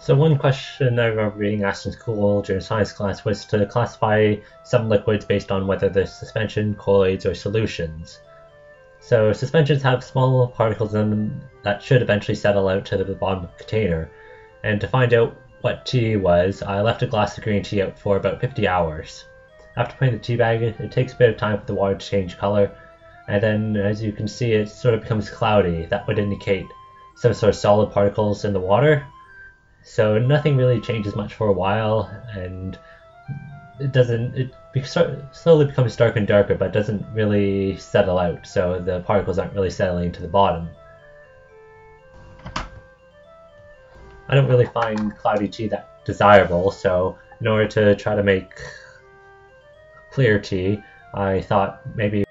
So one question I remember being asked in school during science class was to classify some liquids based on whether they're suspension, colloids, or solutions. So suspensions have small particles in them that should eventually settle out to the bottom of the container. And to find out what tea was, I left a glass of green tea out for about 50 hours. After putting the tea bag it takes a bit of time for the water to change color, and then as you can see it sort of becomes cloudy. That would indicate some sort of solid particles in the water. So nothing really changes much for a while, and it doesn't. It slowly becomes darker and darker, but doesn't really settle out. So the particles aren't really settling to the bottom. I don't really find cloudy tea that desirable, so in order to try to make clear tea, I thought maybe